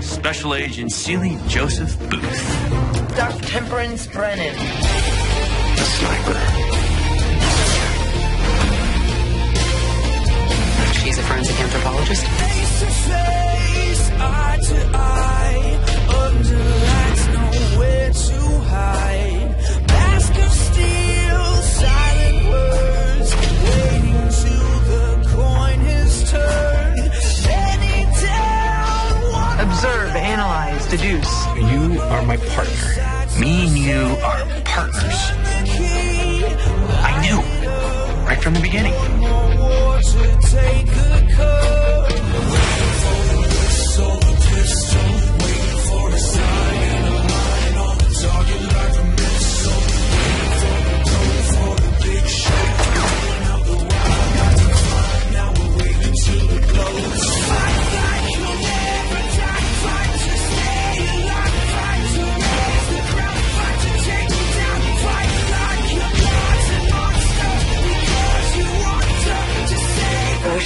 Special Agent Seeley Joseph Booth. Dr. Temperance Brennan. The sniper. She's a forensic anthropologist. Analyze, deduce. You are my partner. Me and you are partners. I knew. Right from the beginning.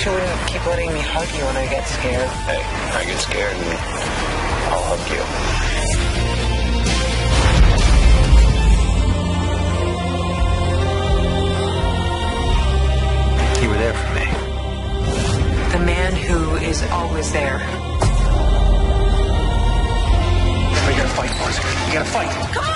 wish you wouldn't keep letting me hug you when I get scared. Hey, I get scared and I'll hug you. You were there for me. The man who is always there. We gotta fight, boys. We gotta fight. Come